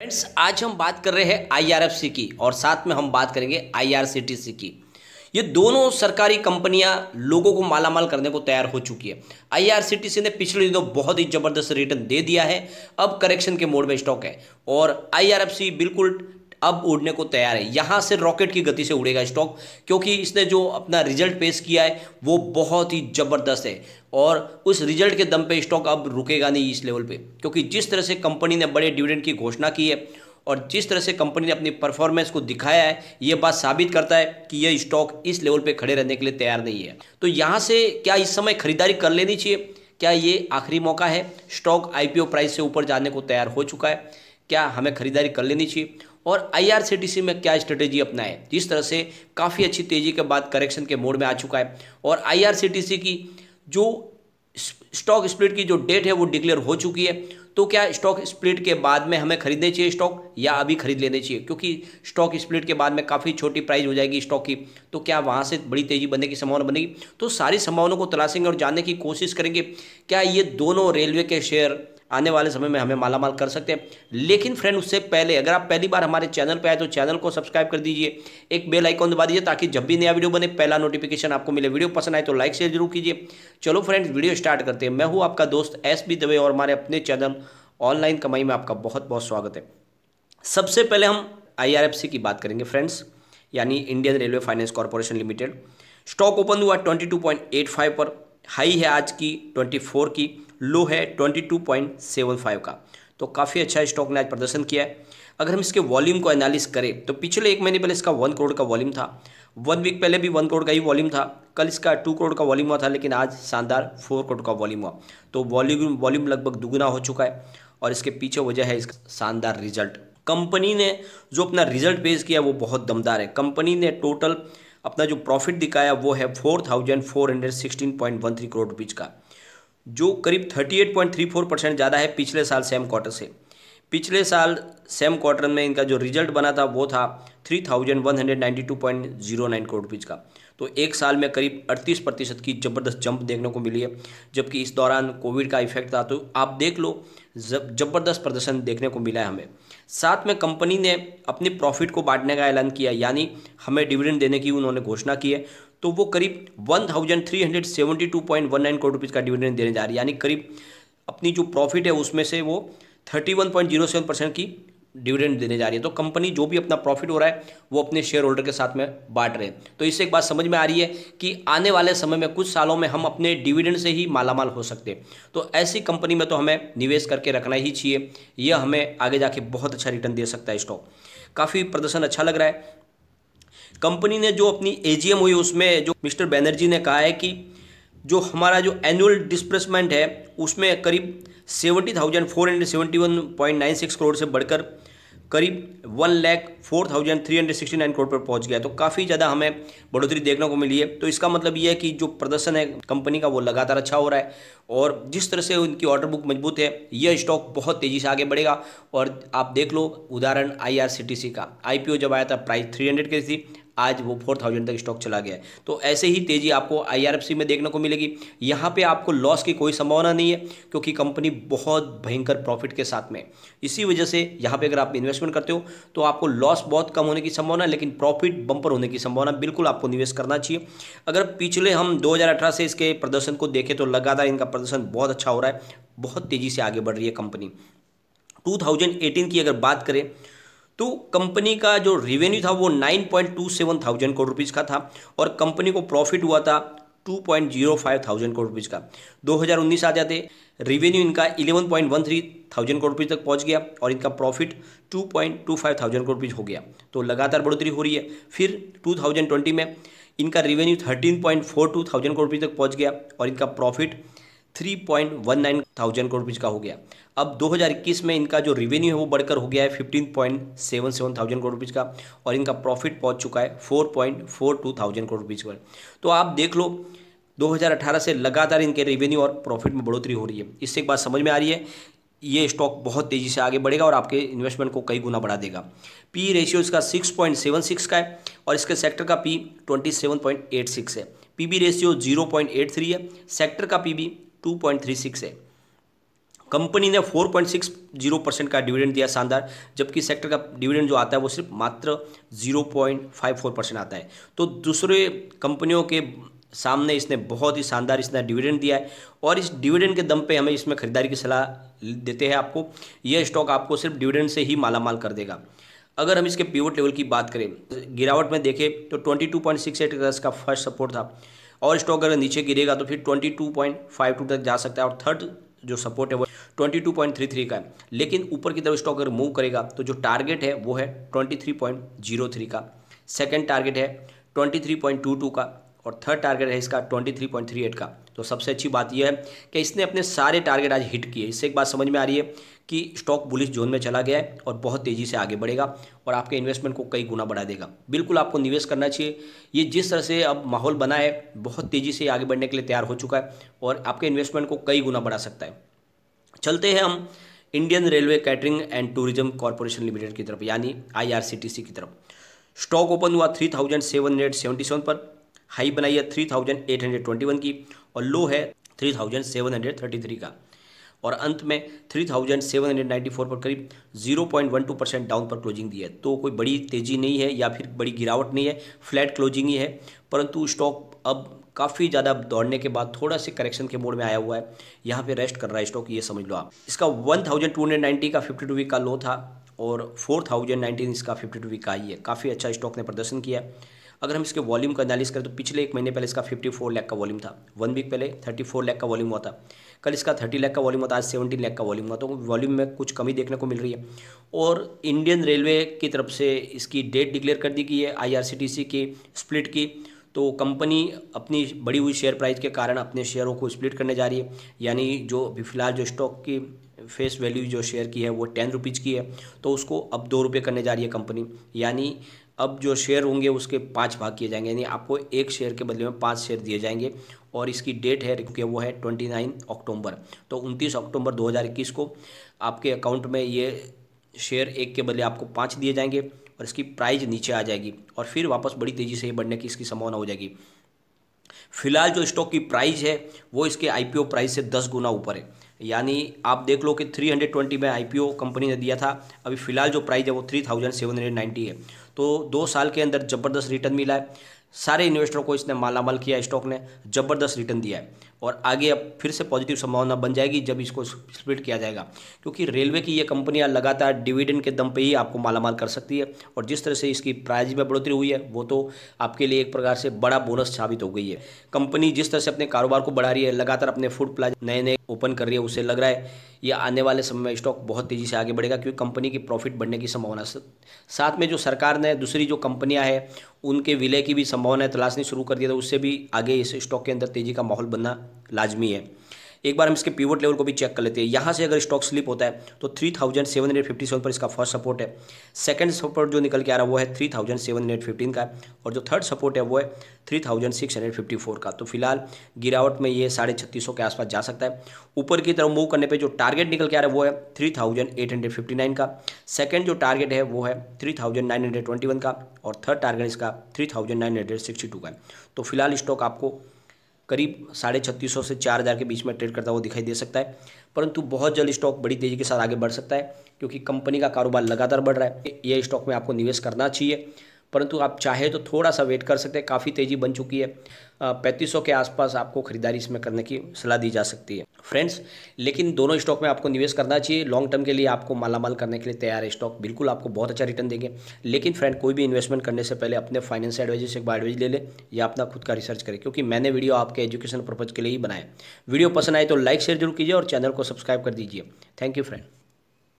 Friends आज हम बात कर रहे हैं आईआरएफसी की और साथ में हम बात करेंगे आईआरसीटीसी की। ये दोनों सरकारी कंपनियाँ लोगों को मालामाल करने को तैयार हो चुकी है। आईआरसीटीसी ने पिछले दिनों बहुत ही ज़बरदस्त रिटर्न दे दिया है। अब करेक्शन के मोड में स्टॉक है और आईआरएफसी बिल्कुल अब उड़ने को तैयार है। यहाँ से रॉकेट की गति से उड़ेगा स्टॉक, क्योंकि इसने जो अपना रिज़ल्ट पेश किया है, वो बहुत ही ज़बरदस्त है। और उस रिज़ल्ट के दम पे स्टॉक अब रुकेगा नहीं इस लेवल पे, क्योंकि जिस तरह से कंपनी ने बड़े डिविडेंड की घोषणा की है, और जिस तरह से कंपनी ने अपनी परफॉर्मेंस को दिखाया है, ये बात साबित करता है कि यह स्टॉक इस लेवल पे खड़े रहने के लिए तैयार नहीं है। तो यहाँ से क्या इस समय खरीदारी कर लेनी चाहिए? क्या ये आखिरी मौका है? स्टॉक आईपीओ प्राइस से ऊपर जाने को तैयार हो चुका है। क्या हमें खरीदारी कर लेनी चाहिए? और आईआरसीटीसी में क्या स्ट्रेटेजी अपनाए? जिस तरह से काफ़ी अच्छी तेज़ी के बाद करेक्शन के मोड में आ चुका है। और आईआरसीटीसी की जो स्टॉक स्प्लिट की जो डेट है वो डिक्लेयर हो चुकी है। तो क्या स्टॉक स्प्लिट के बाद में हमें खरीदने चाहिए स्टॉक या अभी खरीद लेने चाहिए? क्योंकि स्टॉक स्प्लिट के बाद में काफ़ी छोटी प्राइस हो जाएगी स्टॉक की। तो क्या वहाँ से बड़ी तेज़ी बनने की संभावना बनेगी? तो सारी संभावनाओं को तलाशेंगे और जानने की कोशिश करेंगे, क्या ये दोनों रेलवे के शेयर आने वाले समय में हमें मालामाल कर सकते हैं। लेकिन फ्रेंड उससे पहले, अगर आप पहली बार हमारे चैनल पर आए तो चैनल को सब्सक्राइब कर दीजिए। एक बेल आइकॉन दबा दीजिए, ताकि जब भी नया वीडियो बने, पहला नोटिफिकेशन आपको मिले। वीडियो पसंद आए तो लाइक शेयर ज़रूर कीजिए। चलो फ्रेंड्स वीडियो स्टार्ट करते हैं। मैं हूँ आपका दोस्त एस बी दवे और हमारे अपने चैनल ऑनलाइन कमाई में आपका बहुत बहुत स्वागत है। सबसे पहले हम आईआरएफसी की बात करेंगे फ्रेंड्स यानी Indian railway finance corporation limited stock open हुआ 22.85 पर। हाई है आज की 24 की। लो है 22.75 का। तो काफ़ी अच्छा स्टॉक ने आज प्रदर्शन किया है। अगर हम इसके वॉल्यूम को एनालिस करें तो पिछले एक महीने पहले इसका वन करोड़ का वॉल्यूम था। वन वीक पहले भी वन करोड़ का ही वॉल्यूम था। कल इसका टू करोड़ का वॉल्यूम हुआ था, लेकिन आज शानदार फोर करोड़ का वॉल्यूम हुआ। तो वॉल्यूम वॉल्यूम लगभग दुगुना हो चुका है और इसके पीछे वजह है इसका शानदार रिज़ल्ट कंपनी ने जो अपना रिज़ल्ट पेश किया, वो बहुत दमदार है। कंपनी ने टोटल अपना जो प्रॉफिट दिखाया, वो है four thousand four hundred sixteen point one three crore rupees का। जो करीब 38.34 परसेंट ज़्यादा है पिछले साल सेम क्वार्टर से। पिछले साल सेम क्वार्टर में इनका जो रिज़ल्ट बना था वो था 3,192.09 करोड़ रुपीज़ का। तो एक साल में करीब 38 प्रतिशत की ज़बरदस्त जंप देखने को मिली है जबकि इस दौरान कोविड का इफ़ेक्ट था। तो आप देख लो ज़बरदस्त प्रदर्शन देखने को मिला है हमें। साथ में कंपनी ने अपनी प्रॉफिट को बांटने का ऐलान किया यानी हमें डिविडेंड देने की उन्होंने घोषणा की है। तो वो करीब one thousand three hundred seventy two point one nine crore rupees का डिविडेंड देने जा रही है यानी करीब अपनी जो प्रॉफिट है उसमें से वो thirty one point zero seven percent की डिविडेंड देने जा रही है। तो कंपनी जो भी अपना प्रॉफिट हो रहा है, वो अपने शेयर होल्डर के साथ में बांट रहे हैं। तो इससे एक बात समझ में आ रही है कि आने वाले समय में, कुछ सालों में हम अपने डिविडेंड से ही मालामाल हो सकते हैं। तो ऐसी कंपनी में तो हमें निवेश करके रखना ही चाहिए। यह हमें आगे जाके बहुत अच्छा रिटर्न दे सकता है स्टॉक। काफ़ी प्रदर्शन अच्छा लग रहा है। कंपनी ने जो अपनी एजीएम हुई उसमें जो मिस्टर बैनर्जी ने कहा है कि जो हमारा जो एनुअल डिस्प्लेसमेंट है, उसमें करीब seventy thousand four hundred seventy one point nine six crore से बढ़कर करीब one lakh four thousand three hundred sixty nine crore पर पहुँच गया तो काफ़ी ज़्यादा हमें बढ़ोतरी देखने को मिली है। तो इसका मतलब ये है कि जो प्रदर्शन है कंपनी का, वो लगातार अच्छा हो रहा है और जिस तरह से उनकी ऑर्डर बुक मज़बूत है, यह स्टॉक बहुत तेज़ी से आगे बढ़ेगा। और आप देख लो, उदाहरण आईआरसीटीसी का। आईपीओ जब आया था प्राइस थ्री हंड्रेड की थी। आज वो फोर थाउज़ेंड तक स्टॉक चला गया है। तो ऐसे ही तेज़ी आपको आईआरएफसी में देखने को मिलेगी। यहाँ पे आपको लॉस की कोई संभावना नहीं है, क्योंकि कंपनी बहुत भयंकर प्रॉफिट के साथ में इसी वजह से यहाँ पे अगर आप इन्वेस्टमेंट करते हो तो आपको लॉस बहुत कम होने की संभावना है, लेकिन प्रॉफिट बंपर होने की संभावना बिल्कुल आपको निवेश करना चाहिए। अगर पिछले हम दो हज़ार अठारह से इसके प्रदर्शन को देखें तो लगातार इनका प्रदर्शन बहुत अच्छा हो रहा है, बहुत तेज़ी से आगे बढ़ रही है कंपनी 2018 की अगर बात करें तो कंपनी का जो रेवेन्यू था वो 9.27 थाउज़ेंड करोड़ रुपीज़ का था और कंपनी को प्रॉफिट हुआ था 2.05 थाउज़ेंड करोड़ रुपीज़ का। 2019 आ जाते रेवेन्यू इनका 11.13 थाउज़ेंड करोड़ रुपीज़ तक पहुँच गया और इनका प्रॉफिट 2.25 थाउज़ेंड करोड़ रुपीज़ हो गया। तो लगातार बढ़ोतरी हो रही है। फिर 2020 में इनका रेवेन्यू 13.42 थाउज़ेंड करोड़ रुपीज़ तक पहुँच गया और इनका profit three point one nine thousand crore rupees का हो गया। अब 2021 में इनका जो रेवेन्यू है वो बढ़कर हो गया है fifteen point seven seven thousand crore rupees का और इनका प्रॉफिट पहुँच चुका है four point four two thousand crore rupees पर। तो आप देख लो 2018 से लगातार इनके रेवेन्यू और प्रॉफिट में बढ़ोतरी हो रही है। इससे एक बात समझ में आ रही है, ये स्टॉक बहुत तेज़ी से आगे बढ़ेगा और आपके इन्वेस्टमेंट को कई गुना बढ़ा देगा। पी रेशियो इसका 6.76 का है और इसके सेक्टर का पी 27.86 है। पीबी रेशियो 0.83 है। सेक्टर का पीबी 2.36 है। कंपनी ने 4.60 परसेंट का डिविडेंड दिया शानदार, जबकि सेक्टर का डिविडेंड जो आता है वो सिर्फ़ मात्र 0.54 परसेंट आता है। तो दूसरे कंपनियों के सामने इसने बहुत ही शानदार इसने डिविडेंड दिया है और इस डिविडेंड के दम पे हमें इसमें खरीदारी की सलाह देते हैं आपको। यह स्टॉक आपको सिर्फ़ डिविडेंड से ही मालामाल कर देगा। अगर हम इसके पीवट लेवल की बात करें, गिरावट में देखें तो 22.68 का फ़र्स्ट सपोर्ट था। और स्टॉक अगर नीचे गिरेगा तो फिर 22.52 तक जा सकता है और थर्ड जो सपोर्ट है वो 22.33 का है। लेकिन ऊपर की तरफ़ स्टॉक अगर मूव करेगा तो जो टारगेट है वो है 23.03 का। सेकंड टारगेट है 23.22 का और थर्ड टारगेट है इसका 23.38 का। तो सबसे अच्छी बात यह है कि इसने अपने सारे टारगेट आज हिट किए। इससे एक बात समझ में आ रही है कि स्टॉक बुलिश जोन में चला गया है और बहुत तेज़ी से आगे बढ़ेगा और आपके इन्वेस्टमेंट को कई गुना बढ़ा देगा। बिल्कुल आपको निवेश करना चाहिए। ये जिस तरह से अब माहौल बना है, बहुत तेज़ी से आगे बढ़ने के लिए तैयार हो चुका है और आपके इन्वेस्टमेंट को कई गुना बढ़ा सकता है। चलते हैं हम Indian railway catering and tourism corporation limited की तरफ़, यानी आईआरसीटीसी की तरफ़। स्टॉक ओपन हुआ three thousand seven hundred seventy seven पर। हाई बनाई है three thousand eight hundred twenty one की और लो है three thousand seven hundred thirty three का। और अंत में three thousand seven hundred ninety four पर करीब zero point one two percent down पर क्लोजिंग दी है। तो कोई बड़ी तेज़ी नहीं है या फिर बड़ी गिरावट नहीं है, फ्लैट क्लोजिंग ही है, परंतु स्टॉक अब काफ़ी ज़्यादा दौड़ने के बाद थोड़ा से करेक्शन के मोड में आया हुआ है। यहाँ पे रेस्ट कर रहा है स्टॉक, ये समझ लो आप। इसका one thousand two hundred ninety का फिफ्टी टू वीक का लो था और फोर थाउज़ेंड नाइनटीन इसका फिफ्टी टू वीक का ही है। काफ़ी अच्छा स्टॉक ने प्रदर्शन किया अगर हम इसके वॉल्यूम का एनालिस करें तो पिछले एक महीने पहले इसका 54 लाख का वॉल्यूम था। वन वीक पहले 34 लाख का वॉल्यूम हुआ था। कल इसका 30 लाख का वॉल्यूम होता आज 17 लाख का वॉल्यूम हुआ तो वॉल्यूम में कुछ कमी देखने को मिल रही है। और इंडियन रेलवे की तरफ़ से इसकी डेट डिक्लेयर कर दी गई है आईआरसीटीसी की स्प्लिट की। तो कंपनी अपनी बढ़ी हुई शेयर प्राइस के कारण अपने शेयरों को स्प्लिट करने जा रही है। यानी जो अभी फ़िलहाल जो स्टॉक की फेस वैल्यू जो शेयर की है, वो टेन रुपीज़ की है। तो उसको अब दो रुपये करने जा रही है कंपनी यानी अब जो शेयर होंगे उसके पाँच भाग किए जाएँगे, यानी आपको एक शेयर के बदले में पाँच शेयर दिए जाएँगे। और इसकी डेट है, क्योंकि वो है ट्वेंटी नाइन अक्टूबर तो उनतीस अक्टूबर दो हज़ार इक्कीस को आपके अकाउंट में ये शेयर एक के बदले आपको पाँच दिए जाएँगे और इसकी प्राइस नीचे आ जाएगी और फिर वापस बड़ी तेज़ी से बढ़ने की इसकी संभावना हो जाएगी। फ़िलहाल जो स्टॉक की प्राइस है, वो इसके आईपीओ प्राइस से दस गुना ऊपर है। यानी आप देख लो कि 320 में आईपीओ कंपनी ने दिया था। अभी फ़िलहाल जो प्राइस है वो 3790 है। तो दो साल के अंदर ज़बरदस्त रिटर्न मिला है। सारे इन्वेस्टरों को इसने मालामाल किया स्टॉक ने ज़बरदस्त रिटर्न दिया है। और आगे अब फिर से पॉजिटिव संभावना बन जाएगी जब इसको स्प्लिट किया जाएगा। क्योंकि रेलवे की ये कंपनियाँ लगातार डिविडेंड के दम पे ही आपको मालामाल कर सकती है। और जिस तरह से इसकी प्राइस में बढ़ोतरी हुई है, वो तो आपके लिए एक प्रकार से बड़ा बोनस साबित हो गई है। कंपनी जिस तरह से अपने कारोबार को बढ़ा रही है, लगातार अपने फ़ूड प्लाजा नए नए ओपन कर रही है, उसे लग रहा है ये आने वाले समय में स्टॉक बहुत तेज़ी से आगे बढ़ेगा। क्योंकि कंपनी की प्रॉफिट बढ़ने की संभावना साथ में जो सरकार ने, दूसरी जो कंपनियाँ हैं उनके विलय की भी संभावनाएँ तलाशनी शुरू कर दिया था उससे भी आगे इस स्टॉक के अंदर तेज़ी का माहौल बनना लाजमी है। एक बार हम इसके पीवट लेवल को भी चेक कर लेते हैं। यहाँ से अगर स्टॉक स्लिप होता है तो three thousand seven hundred fifty seven पर इसका फ़र्स्ट सपोर्ट है। सेकंड सपोर्ट जो निकल के आ रहा है, वो है three thousand seven hundred fifteen का, और जो थर्ड सपोर्ट है, वो है three thousand six hundred fifty four का। तो फ़िलहाल गिरावट में ये साढ़े छत्तीस सौ के आसपास जा सकता है। ऊपर की तरफ़ मूव करने पर जो टारगेट निकल के आ रहा है, वो है three thousand eight hundred fifty nine का। सेकंड जो टारगेट है, वो है three thousand nine hundred twenty one का, और थर्ड टारगेट इसका three thousand nine hundred sixty two का तो फ़िलहाल स्टॉक आपको करीब साढ़े छत्तीस सौ से चार हज़ार के बीच में ट्रेड करता हुआ दिखाई दे सकता है। परंतु बहुत जल्द स्टॉक बड़ी तेज़ी के साथ आगे बढ़ सकता है, क्योंकि कंपनी का कारोबार लगातार बढ़ रहा है। यह स्टॉक में आपको निवेश करना चाहिए। परंतु आप चाहे तो थोड़ा सा वेट कर सकते हैं, काफ़ी तेज़ी बन चुकी है। पैंतीस के आसपास आपको खरीदारी इसमें करने की सलाह दी जा सकती है। फ्रेंड्स लेकिन दोनों स्टॉक में आपको निवेश करना चाहिए। लॉन्ग टर्म के लिए आपको मालामाल करने के लिए तैयार है स्टॉक बिल्कुल आपको बहुत अच्छा रिटर्न देंगे। लेकिन फ्रेंड कोई भी इन्वेस्टमेंट करने से पहले अपने फाइनेंस एडवाइजर से एक एडवाइज ले ले या अपना खुद का रिसर्च करें, क्योंकि मैंने वीडियो आपके एजुकेशन पर्पज़ के लिए ही बनाया वीडियो पसंद आए तो लाइक शेयर ज़रूर कीजिए और चैनल को सब्सक्राइब कर दीजिए। Thank you friend